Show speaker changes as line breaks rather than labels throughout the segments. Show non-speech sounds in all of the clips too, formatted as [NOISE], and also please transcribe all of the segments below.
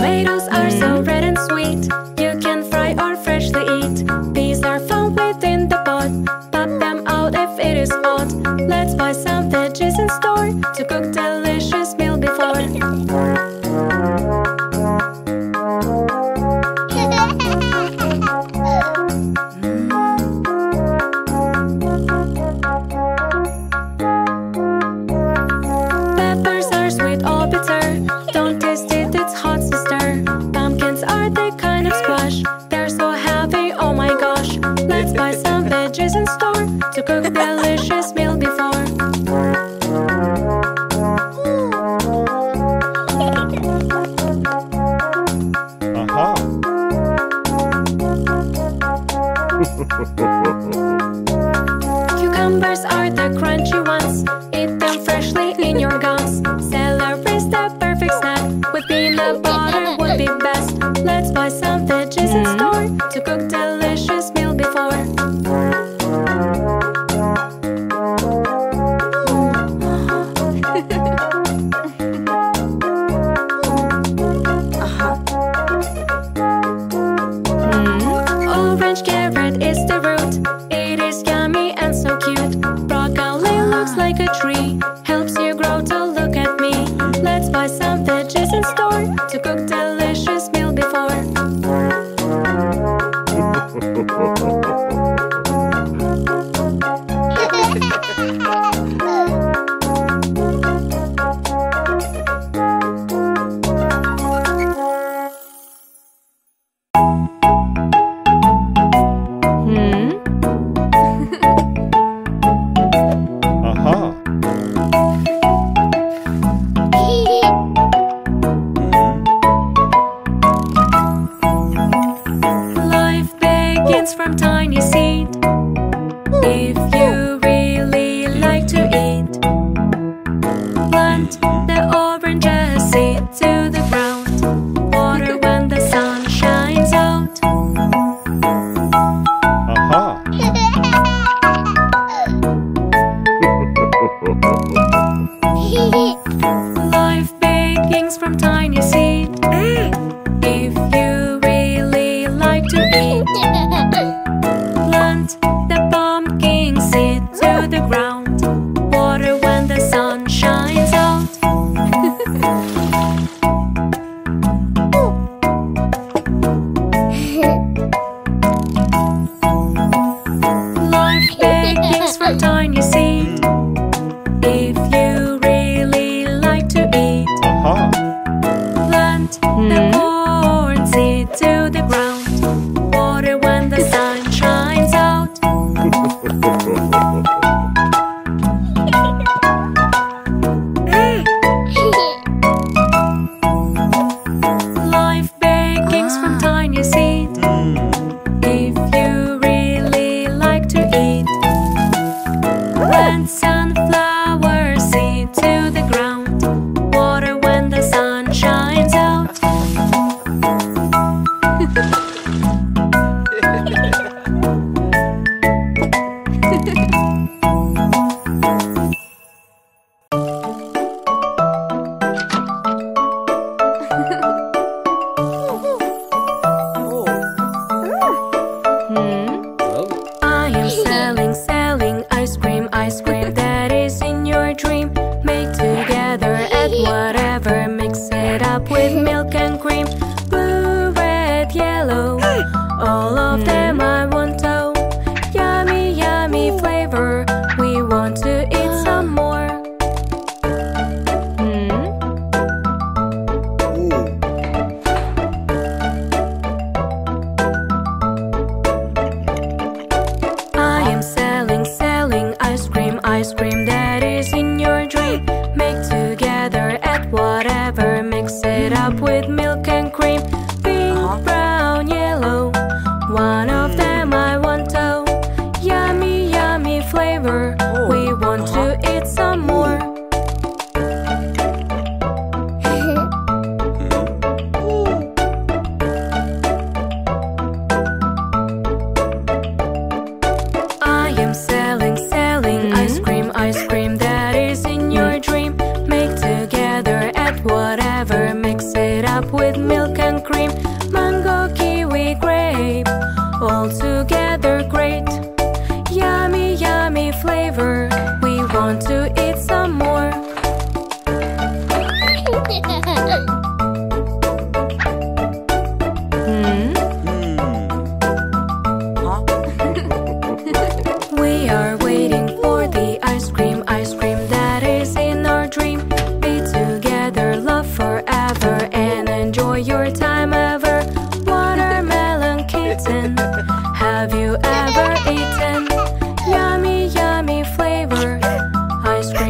Tomatoes are so red and sweet,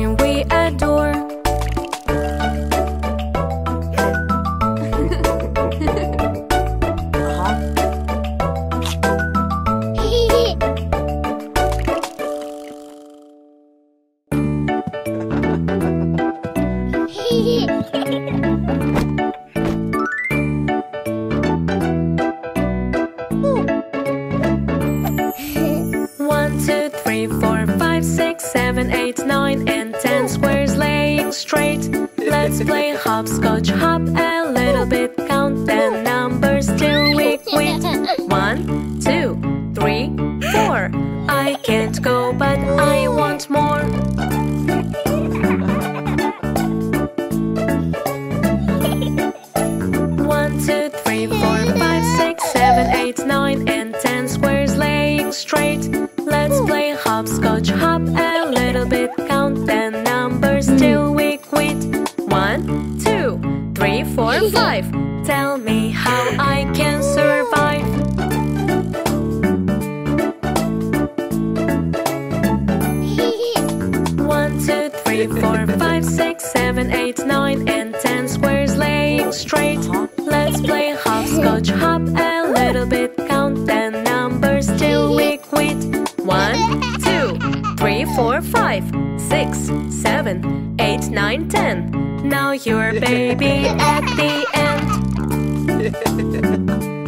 we adore. 4, 5, 6, 7, 8, 9, 10. Now you're baby [LAUGHS] at the end. [LAUGHS]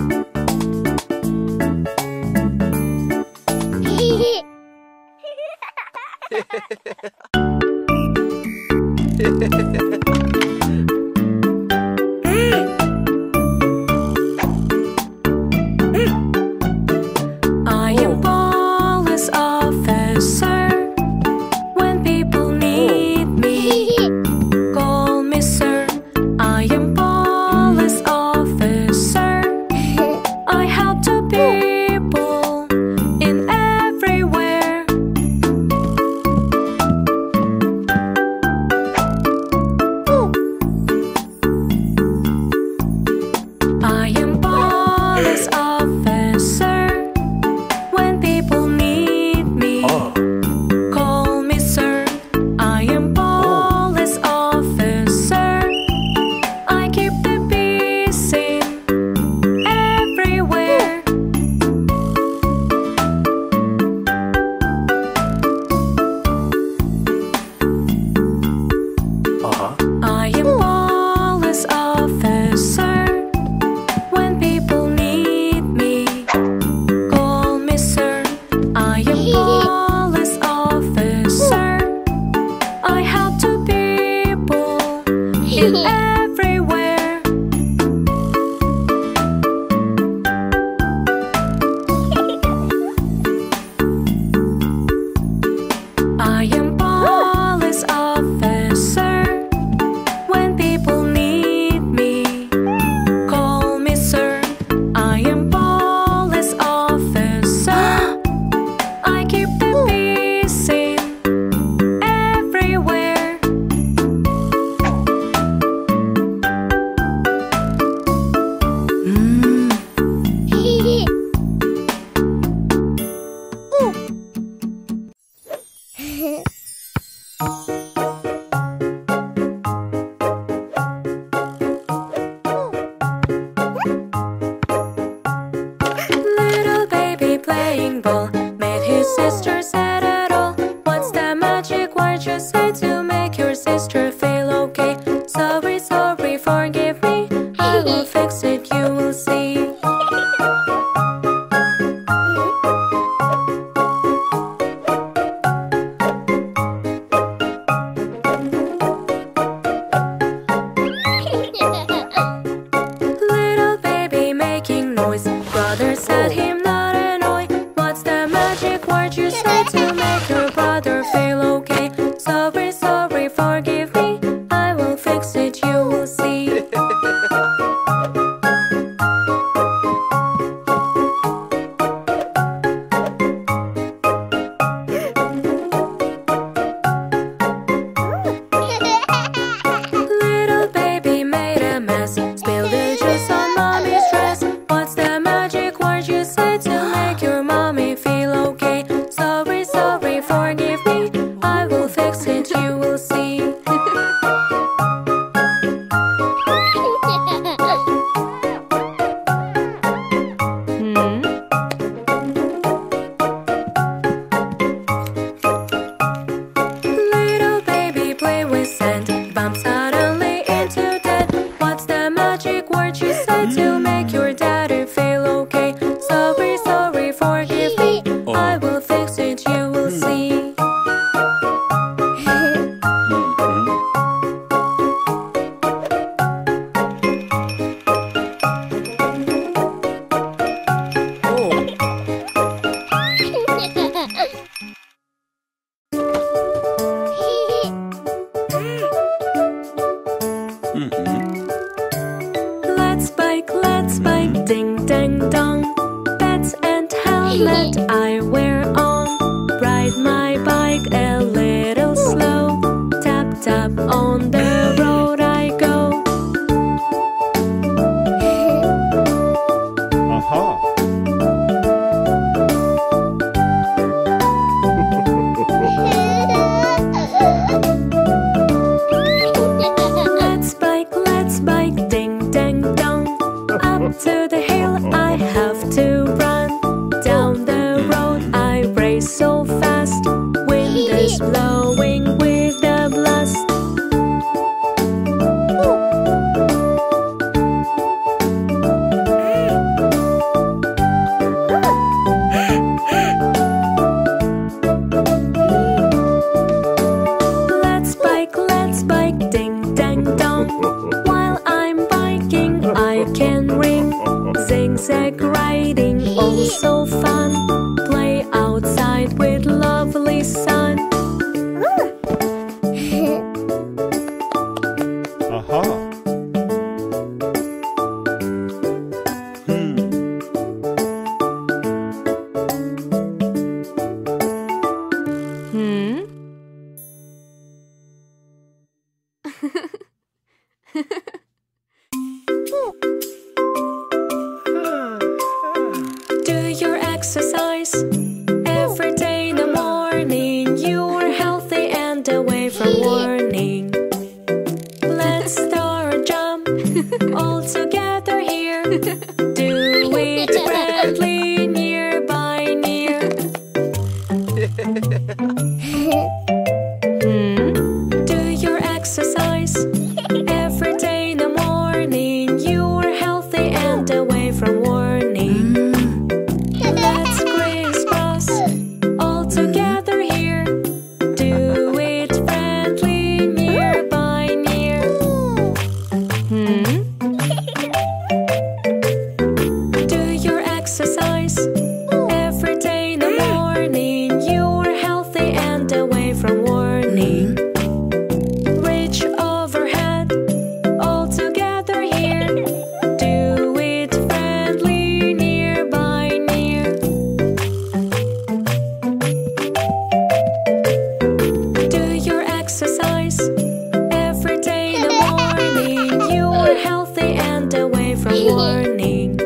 from warning.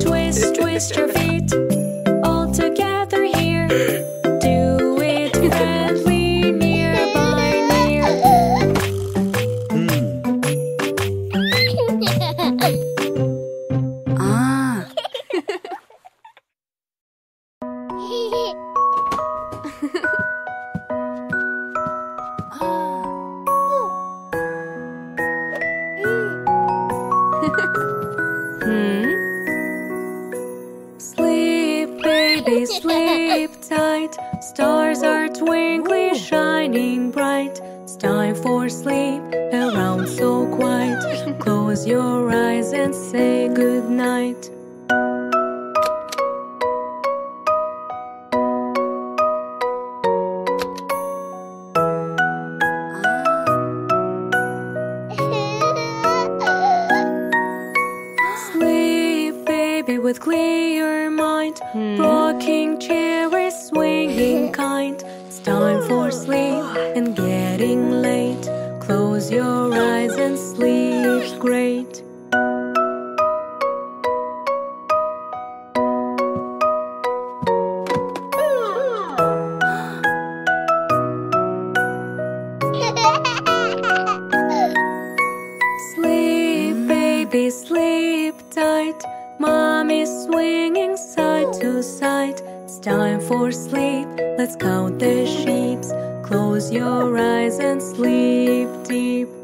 Twist, twist your swinging side to side. It's time for sleep. Let's count the sheep. Close your eyes and sleep deep.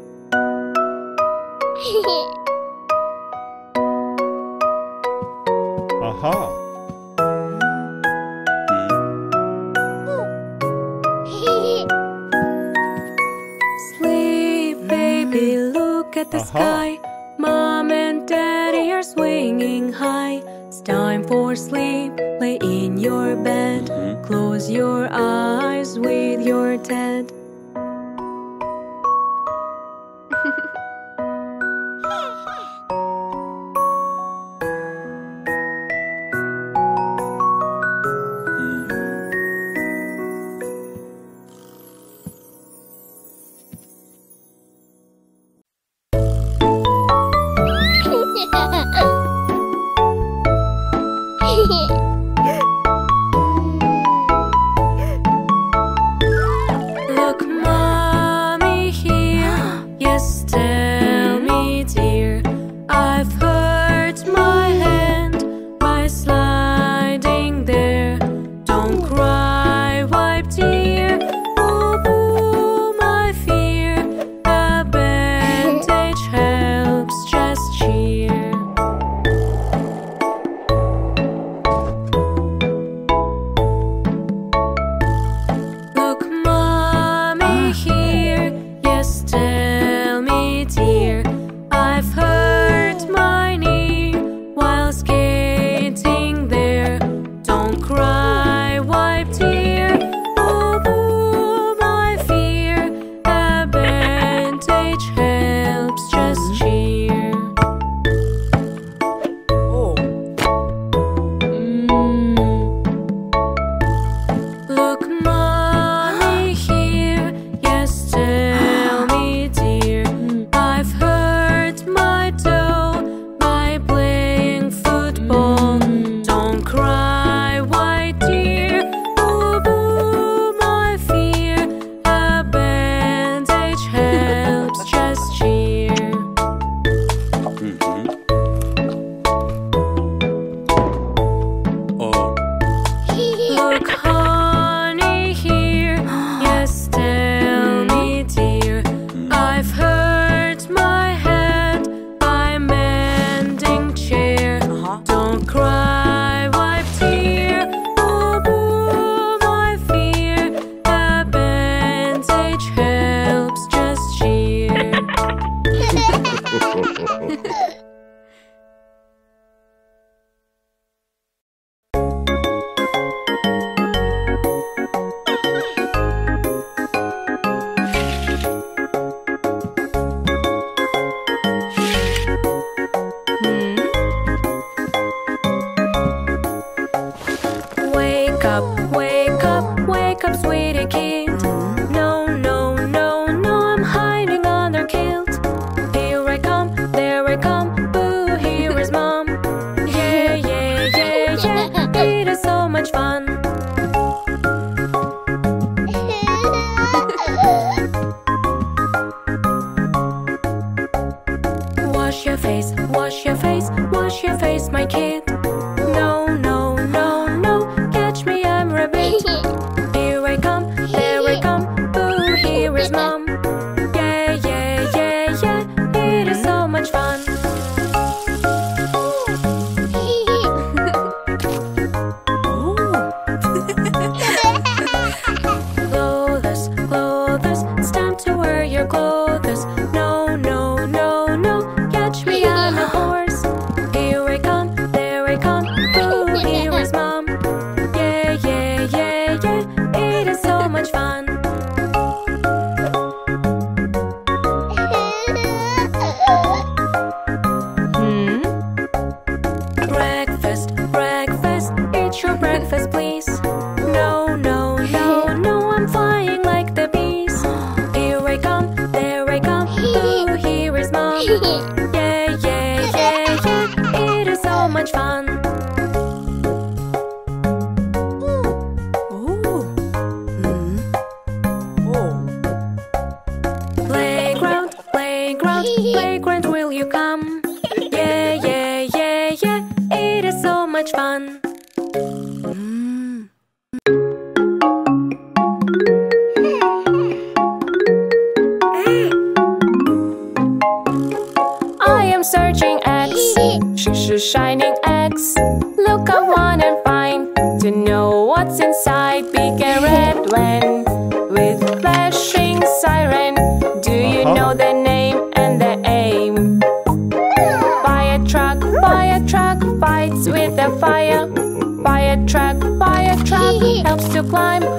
To climb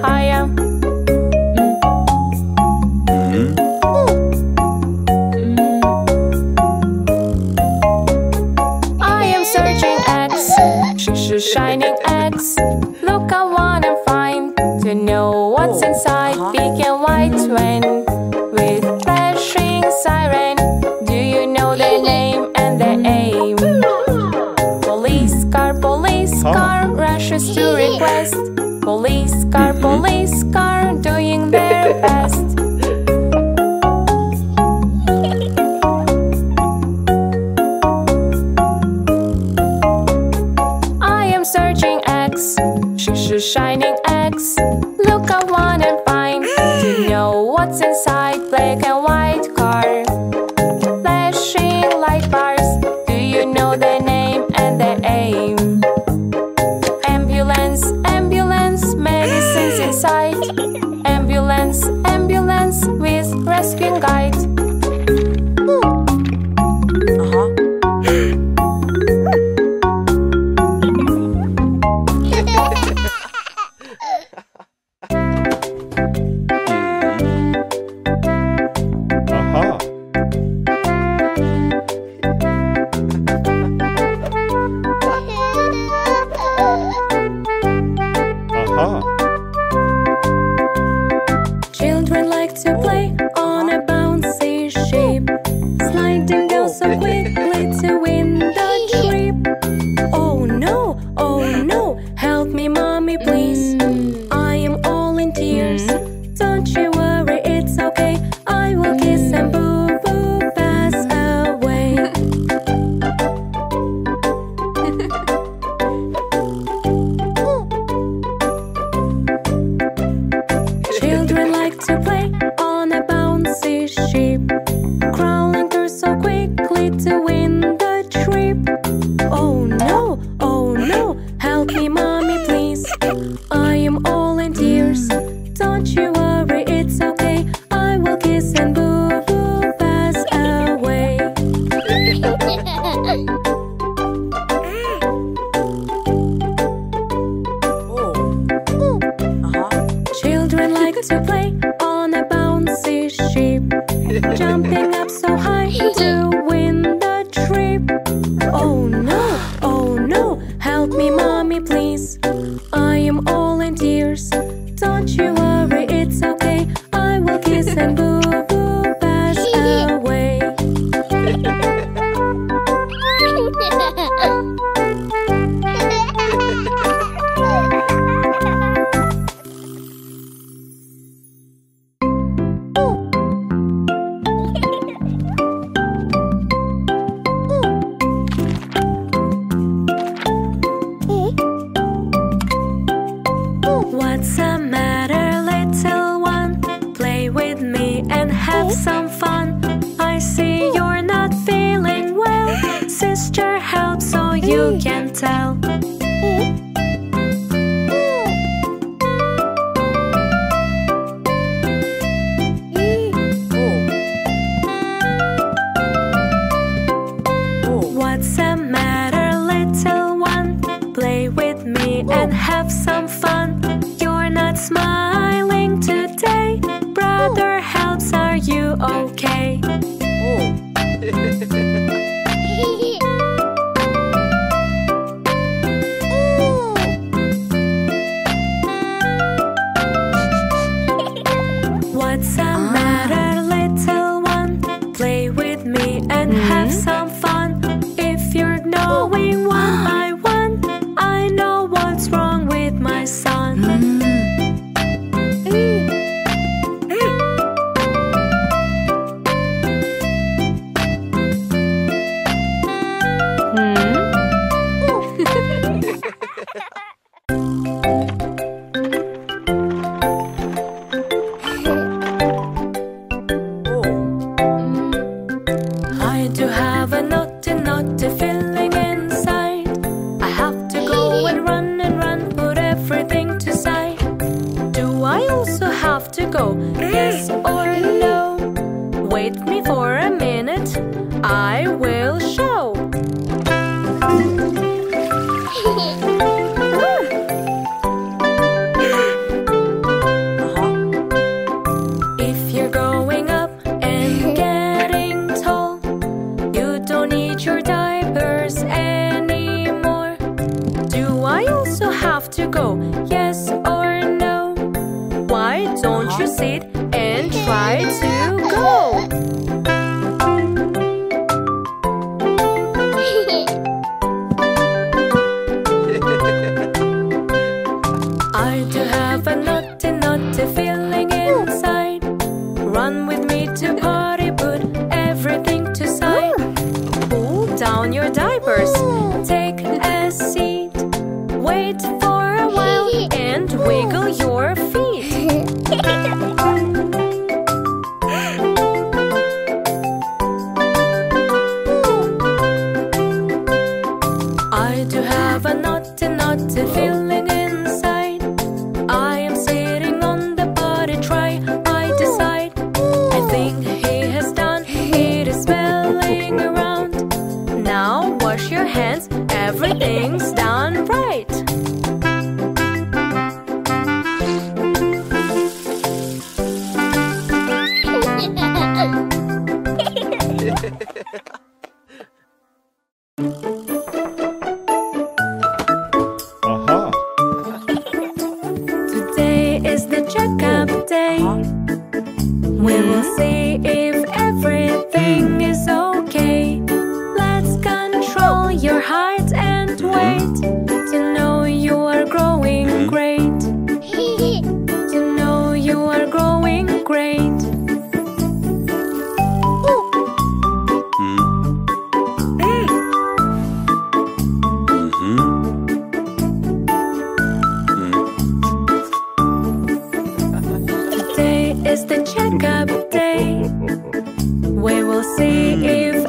if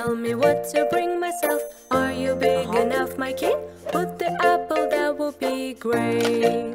Tell me what to bring myself. Are you big enough, my kid? Put the apple, that will be great.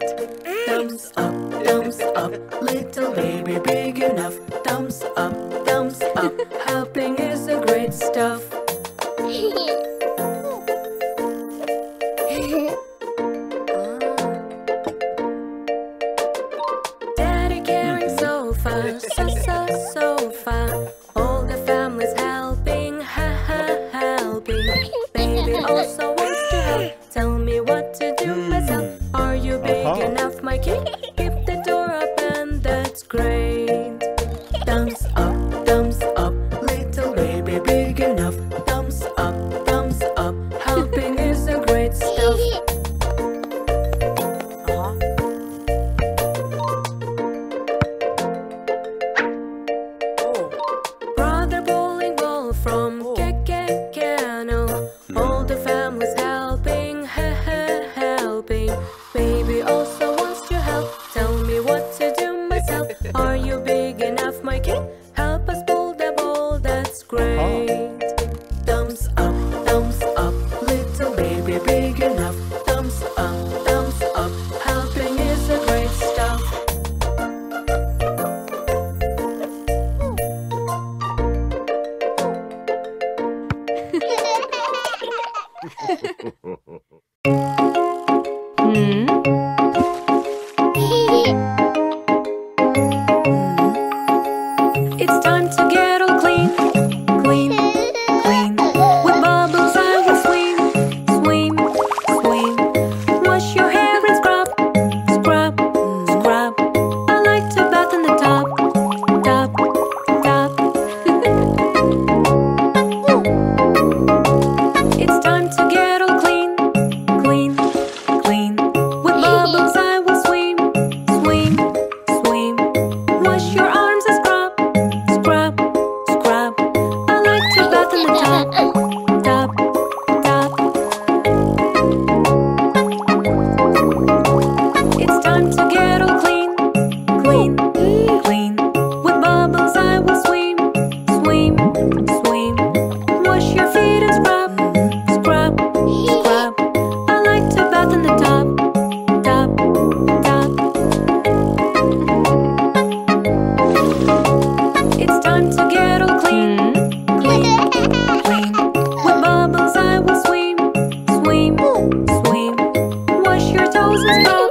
Wash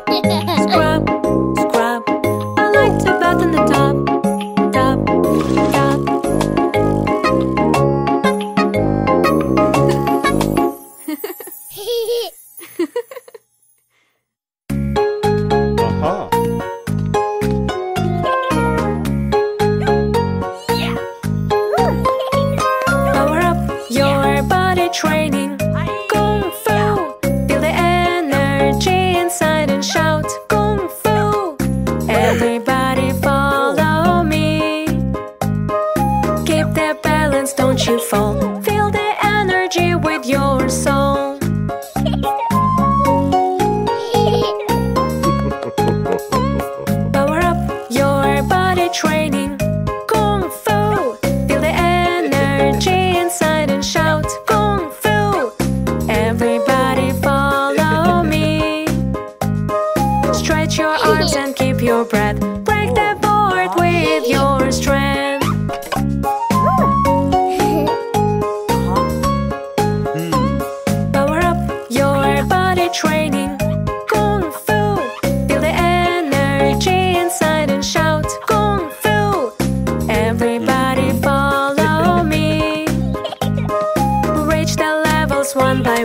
one by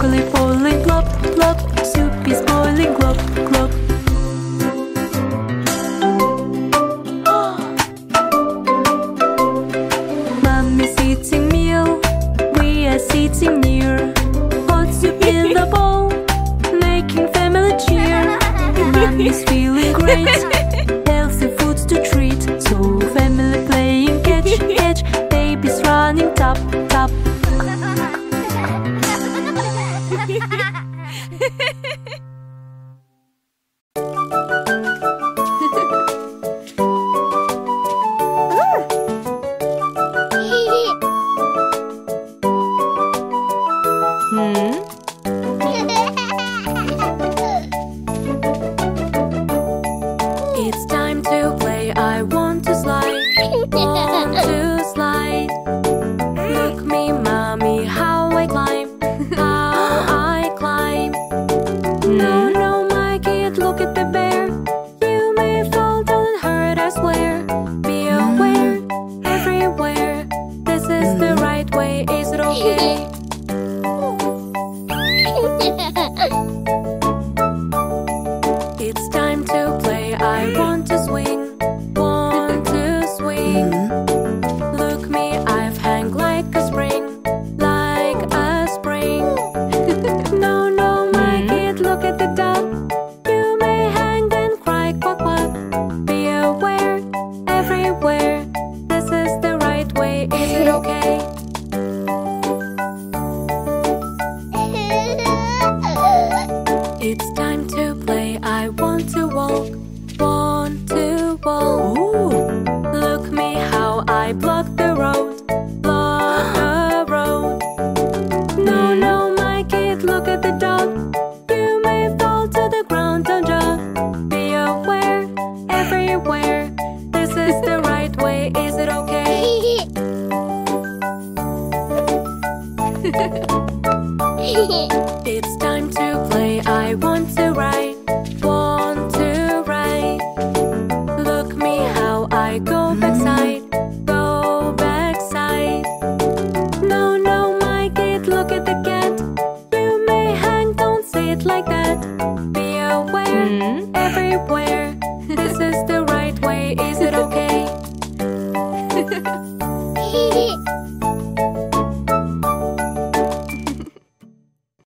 broccoli falling